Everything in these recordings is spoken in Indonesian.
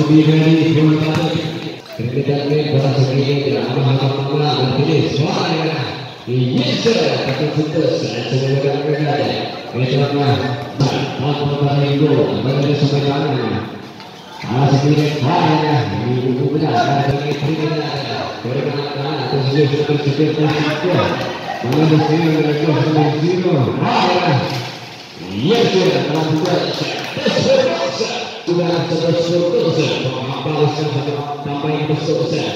lebih dari terima kasih. Kita bola sedikit tidak dan ini suara Yes, kata sedikit bahaya, ini buku benar, ada dengan itu buat. Sudah selesai. Balaskan sampai selesai.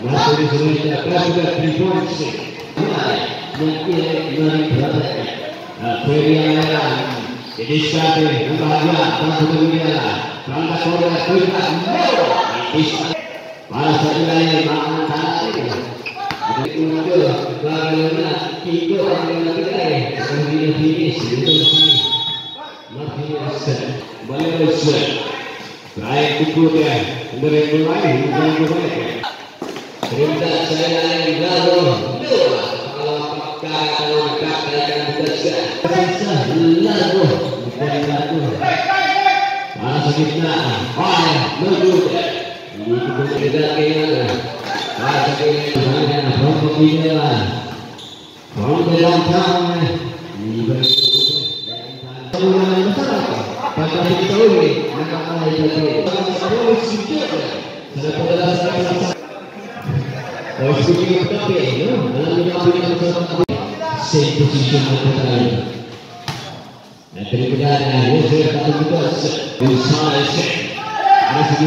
Masih di sini kita sudah tripunsi. Mungkin dari berada. Periana. Jadi siapa yang bahagia? Tanpa dunia. Tanpa korea kita. Bisa. Para saudara yang makan tanah ini. Jadi muncul bagaimana tiga orang yang kita ini. Kemudian finish. Saya yang baru kalau kalau. Ini kita Mkitauni na kama il sale c'è. Adesso si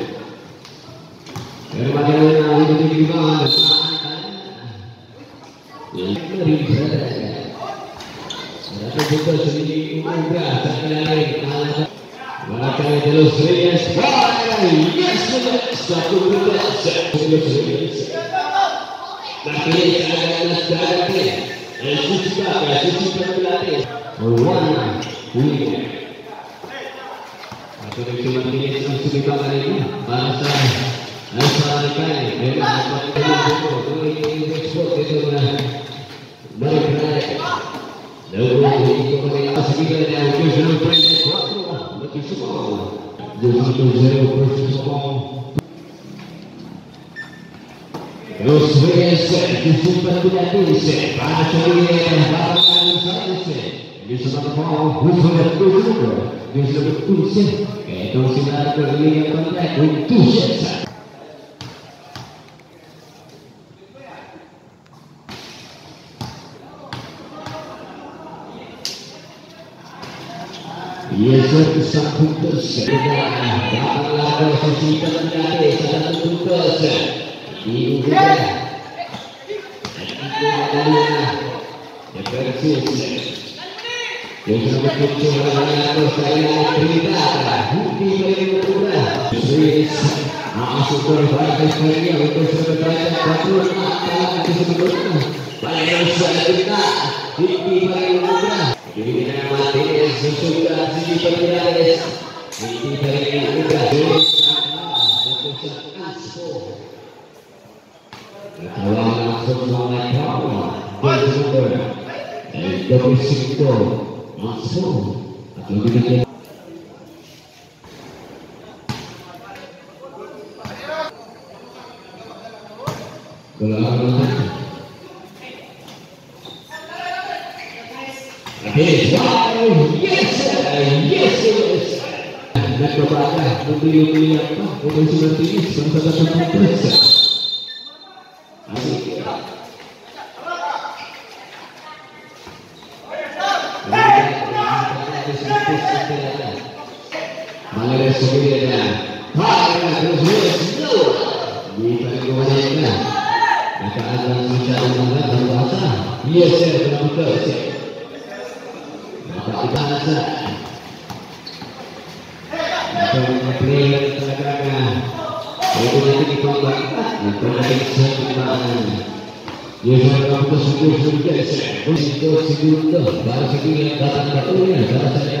Jadi cuma ini senang sudah kali ini bahasa asal kali memang itu ini ekspor itu lah bergerak. Lalu itu kami asalnya yang tujuh puluh kuatro betul semua. Jadi tujuh puluh semua. Los Verdes di Super Budapeste, Patrick Barman Sainz, di Super Bowl, Huffer, de cultura. Y eso es lo que dice, que entonces la teoría contra cultura. Yesus satu dosa Dapat posisi terjadi satu dosa Di ujung Itu adalah Ya persis Udah kalau langsung mulai kamu bersumber dari situ langsung atau kalau Yes, yes, yes, yes. Nagbabaga, bumili-bili apa, kung seperti ini, sama-sama terus terus, di pengumumannya, maka sa kanya,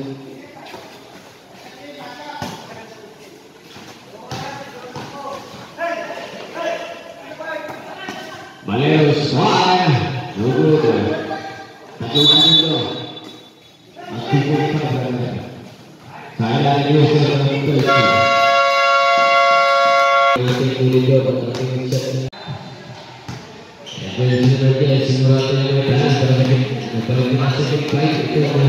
kalau dimasukin baik itu yang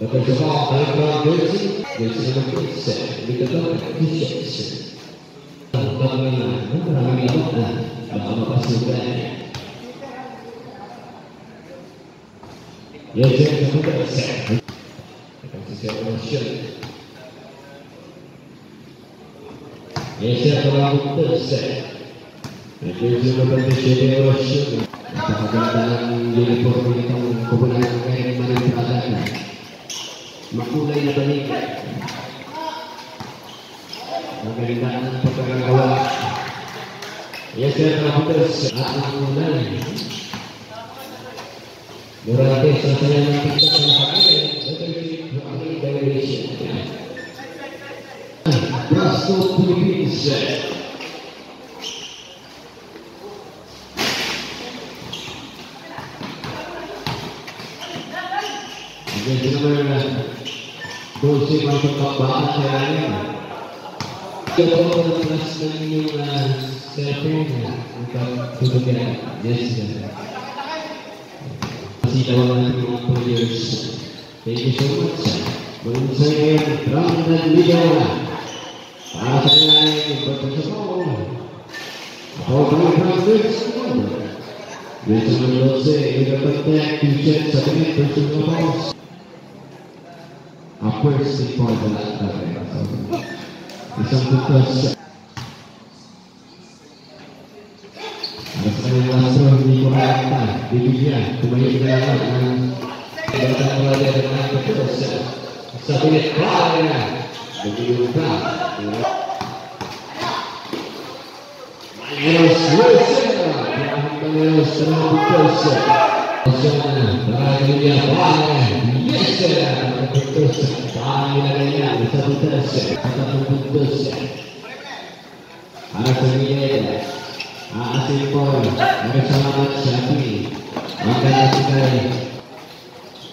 All background jersey, jersey number 27, because of t-shirts. Bagaimana? Bagaimana? Bagaimana pasukan? Jersey number 27. Kasih siapa shirt. Jersey number 27. Jersey number 27. Apakah dalam uniform itu kebenaran kain mana berada? Makulay na balikat. Magandaan ng pagkakagawa. Yes, sir, mga at ang unay. Durante sa saya ng TikTok ng evaluation. Brasto Philippines. Jadi, Dosi masuk ke bahan saya Kita mau plus menu servernya untuk tutupnya yes masih dalam nanti producers thank you so much menurut saya Ram dan Liga para saya yang berpersepuluh atau berpersepuluh semua menurut saya, kita tetap t-shirt satu ini bersama a last time. Isang tutos. Ada sekali langsung di Korea di dunia, kembali ke dalam dengan datang pelajar dengan. Satu menit begitu. Manis, Wilson, Manis, Manis, Yes,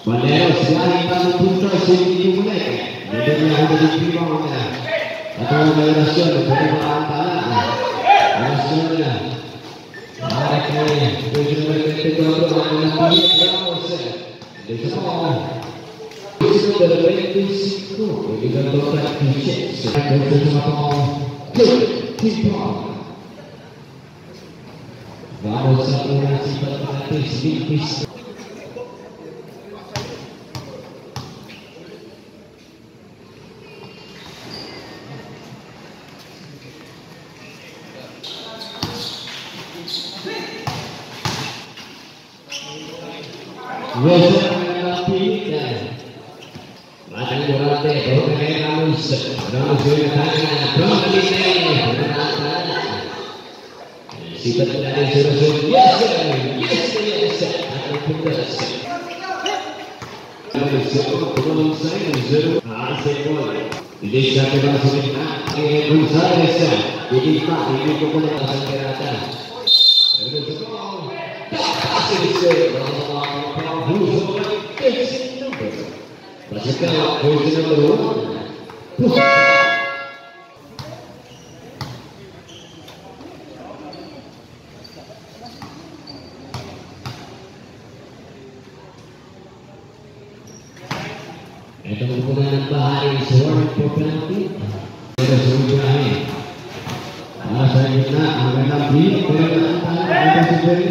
putus putus putus ini jadi atau Vamos a una situazione di siapa yang masuk ini? Eh, Gonzales. Jadi Pak, ini kepada pasang kereta. Pasukan posisi nomor dua. Itu menggunakan bahari suara properti. Ada sudah ini. Masa kita akan nabi berkata kita sendiri.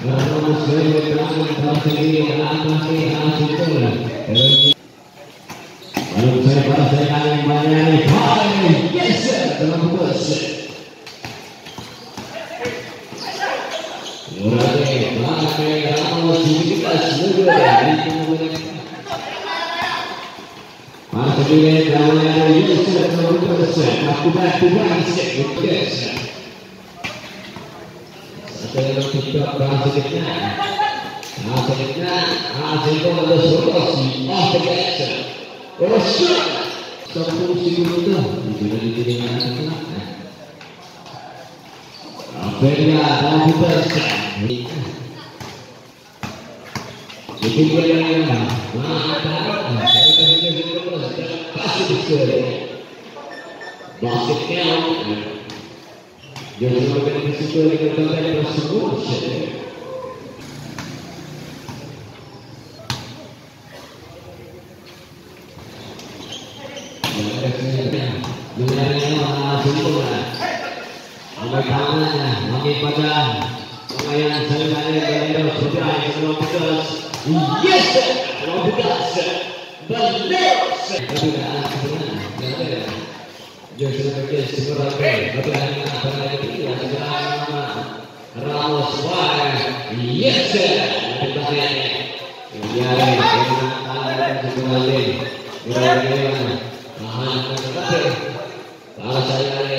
Kalau muslim berkata kita sendiri akan pasti hasil Lalu saya pada saya kali banyak Hai, yes, dalam bus. Murade, Murade, Ramos, kita semua dari kemudian Masuk juga dalam yang yes, dalam bus. Aku dah tuan set, yes. Satu yang kita bahas sedikit. Masuk kita, masuk kita ada solusi. Oh. Oh, shit. Satu segundo. Itu dari diri kita. Akhirnya dalam bus. Itu yang mantap. Basket count. Jadi sebagai risiko dengan kembali tersebut. Yes. Yes,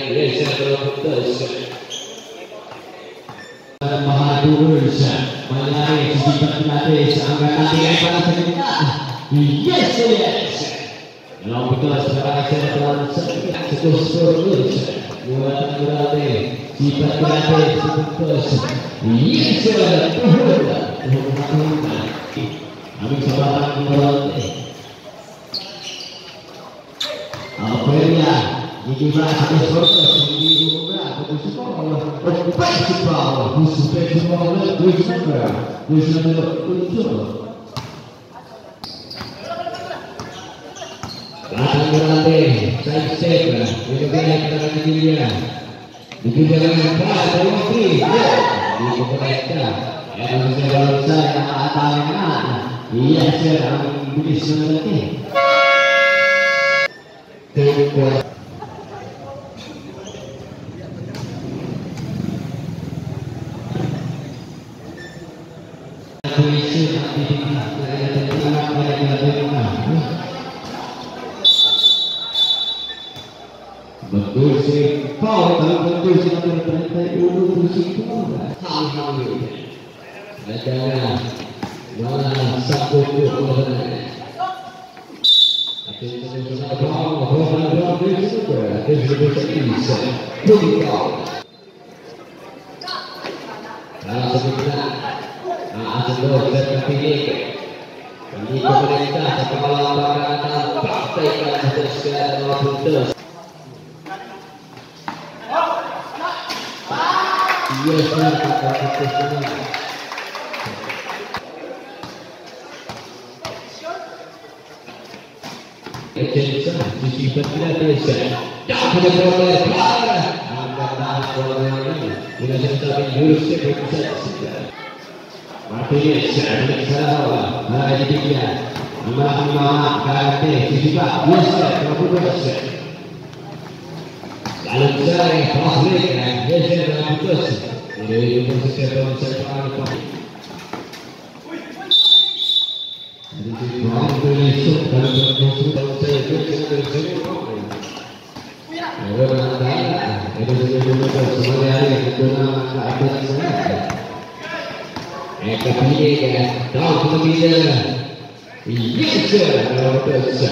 biasa kalau putus Maha Turus Menyari sisi gratis Angkatan tiga pada sekitar Yes, yes Kalau putus sekarang saya telah Sekus turus Buatan berarti Sifat gratis putus Yes, Tuhun Tuhun Kami sahabat berarti Akhirnya Dikibar satu foto Di rumah Di sekolah Baik sekolah Di sekolah Di sekolah Datang berante Saya Iya Alhamdulillah. Ada mana satu orang Yes, sir. Eccellenza, si partirà testa, campo biasa dalam Eh ya. Baliknya berbeda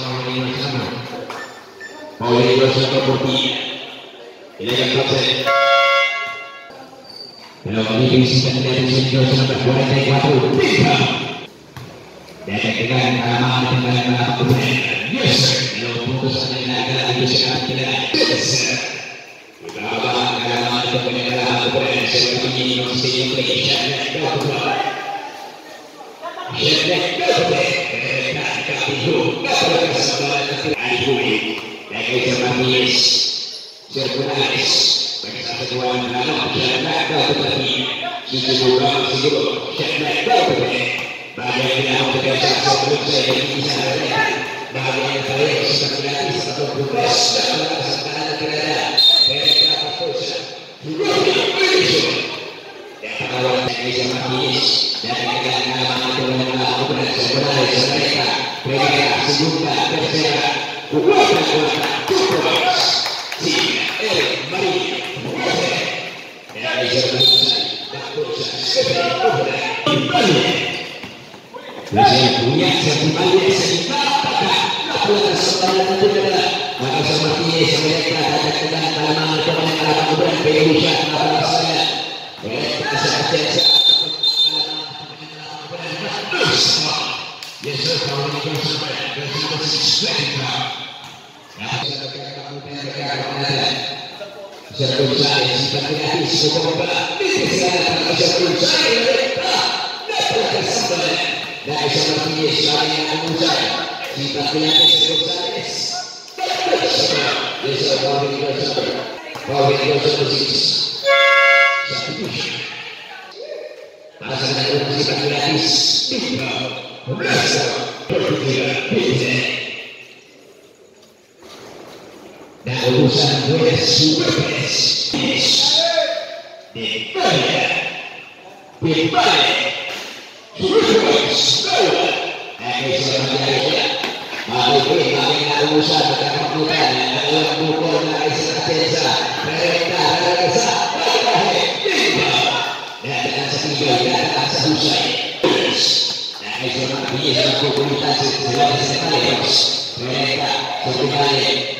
Paulinho sama. Paulinho sama bumi. Ini yang proses. Kalau kami diisikan dari senior sampai 44 tiga. Dan dengan alamat dengan alamat kemudian. Yes, kalau putus dengan agak itu sangat tidak. Yes, Bahagia kalian sudah gratis atau bebas dalam kesempatan kerajaan. Mereka berfokus punya satu balik maka seperti ini mereka ada dengan halaman kepada halaman kemudian Indonesia kan. Ya, kamu mereka ada. Satu Yes, Kalau ini kan sampai dari bagi kalau bisa mereka dengan ini BKP sepertinya syarat kabupaten Pulau Suapar seluruh points Martinez itu kali sisa kesenangan yang kita ada satu kelas satu kali mereka habis semua two points terus Pas aku sehingga itu hubungan dengan negara api. Ya, Yes, sir. Yes, sir. Yes, sir. Yes, sir. Black and white. Simple size. Shut that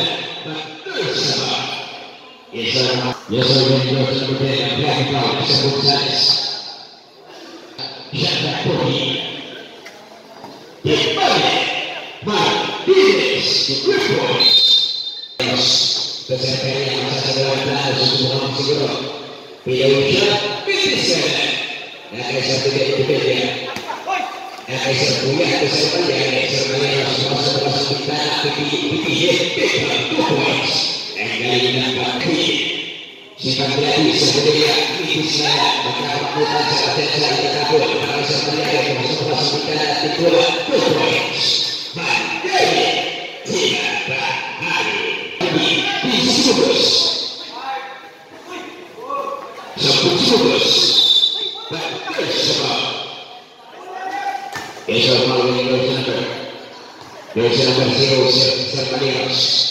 business. The good boys. Yes. Pesertanya yang masa segera benar semua orang segera. Bila ucap, bisnis saya. Ya, saya tidak itu beda. Ya, saya punya peserta yang saya punya semua semua kita pipi pipi ya, beda. Two boys. kali nampak yang kami Sekali sebenarnya itu saya maka perbuatan saya saya dikabul kalau sebenarnya yang bersama kita itu progres mandiri tidak bahari disubus sebut subus bagus semua esok malam ini kita bersama bersama bersama bersama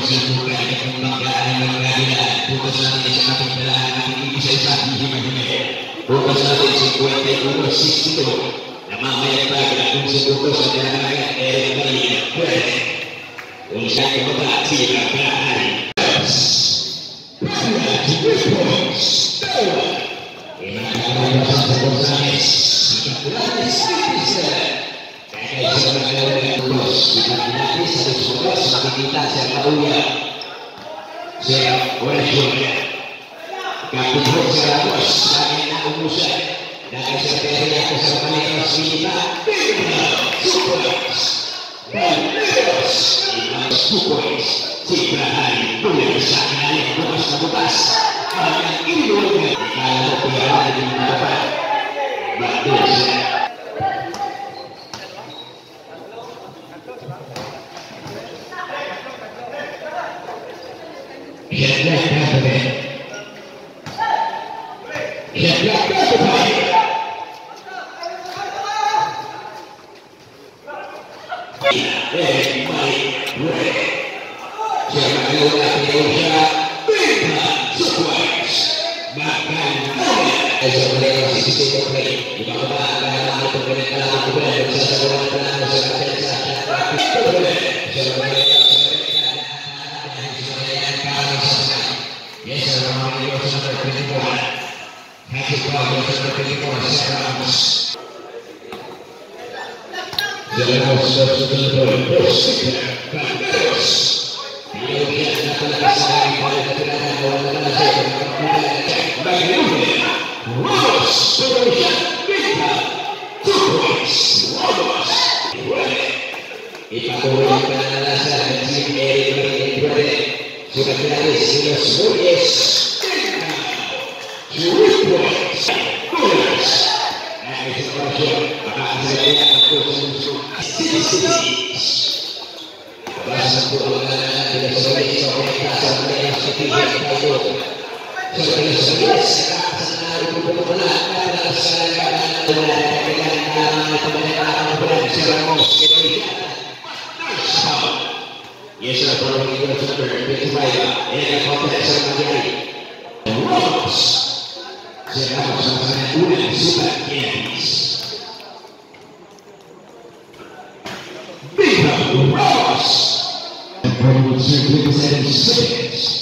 kau yang bisa isabi hima-hima. Putus nanti sekuat uno sisto. Nama maya baga kung sebuto sa pwede. Kung sa kebata sila kahari. Saya oleh suara Kapten Hok secara bos Sebagai anak umusan Dan sekretari aku sama kelas kita Supers Baleros Imam Supers jugadores da película Serramos. E a emoção do Prossiga, Deus. E o que é da conexão e pode tirar a bola da zona. Da Grêmio, Ramos, pelo Jacquita, Tucos, Ramos, E para o Ramos, na sala de Mérida, Yes, sir. Following the US number 25, and a complex of Magari. Ramos. Cerramos brother would simply say, six.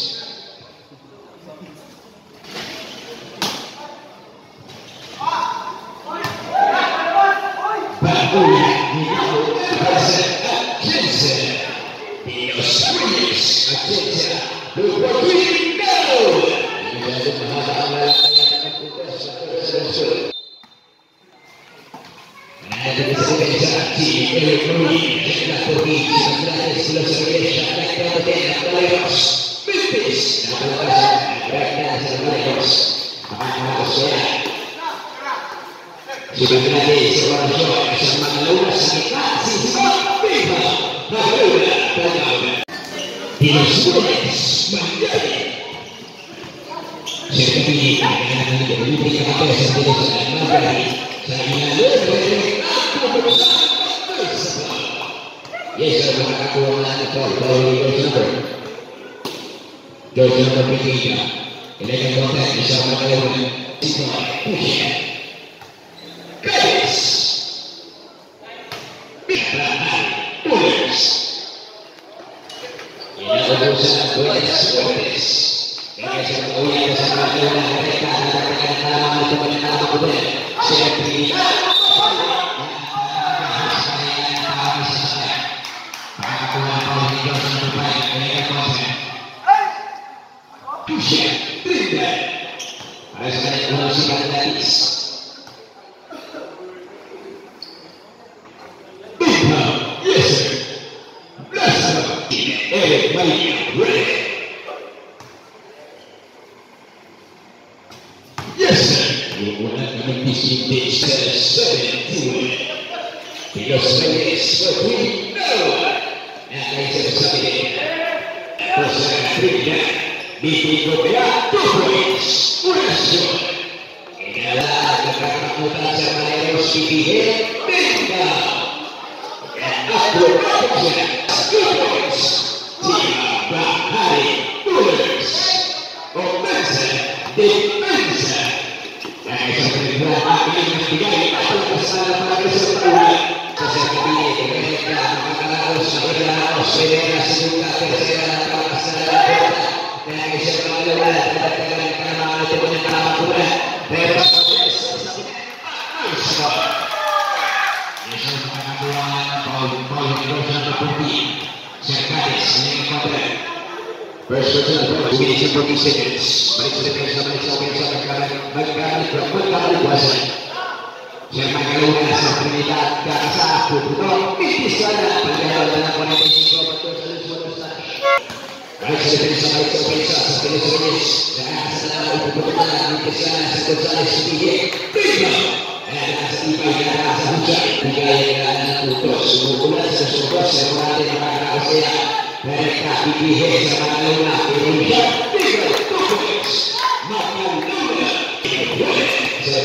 Tidak Suarez menjadi seperti ini dengan diberi kata sendiri saya menjadi saya lebih aku bersama Yes, saya aku mengalami kau dari Joshua. Joshua berkata, ini kan bersama kalian. Sisa, push. Deus, dois, dois. Igreja unida, salvadora, arrecada, arrecada, muito dominada, mulher, sempre. Tu sempre, mas é não se garante isso. Tilos Reyes, Bertui, no. Nah, ay sabi din. Terus Trinidad. Bibigyan kaya two points. Urasyon. Kaya 40 seconds. Balik sa depensa, balik sa opensa, magkaroon, magkaroon, magkaroon, magkaroon, Siyempre kalungan sa Trinidad kakasa puputo Mitis wala Pagkakaroon na ng 45 Bato sa Luzon sa Balik sa depensa, balik sa opensa Sa Pilipinas Kakasa na lang Puputo na lang Mitis wala sa Gonzales Sige Bingo Kaya nakasa tipay na nakasa hujay Bigay na ng putos Sumukulan sa suros Sa mga natin makakao siya Mereka pipihe sa mga luna Pirulia Bingo Two points Makaluna Saya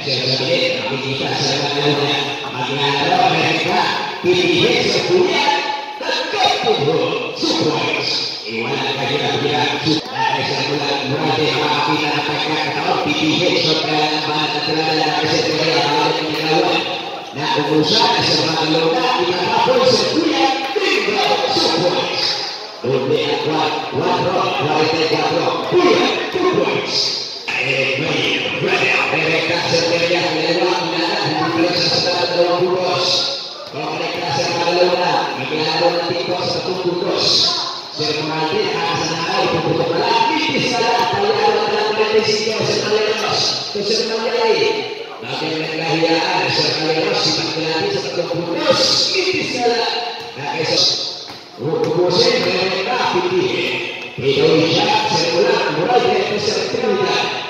Yang urusan sesuatu Mereka berakhir Tiga two points Maka Luna Ibadah yang terus Akan didefensa di sebuah Luna Tiga Antara Israel dan Karasa Seorang itu sama Ini keputusan Pusing Bagus urusan sama lona ditapapun sebulan tinggal support. Donde a cuatro, cuatro, cuarenta y cuatro, pura, two points. Mereka satu satu bisa Indonesia sebulan mulai dari peserta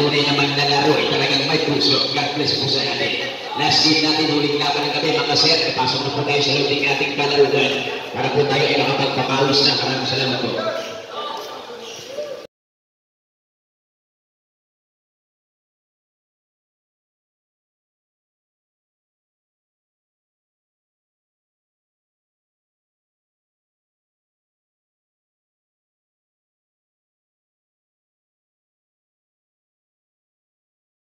Tunay na maglalaro ay talagang may puso. God bless po sa atin. Last game natin, huling laban ng gabi mga sir. Pasok na po tayo sa luting ating palaruan. Para po tayo ay makapagpapawis na. Maraming salamat po.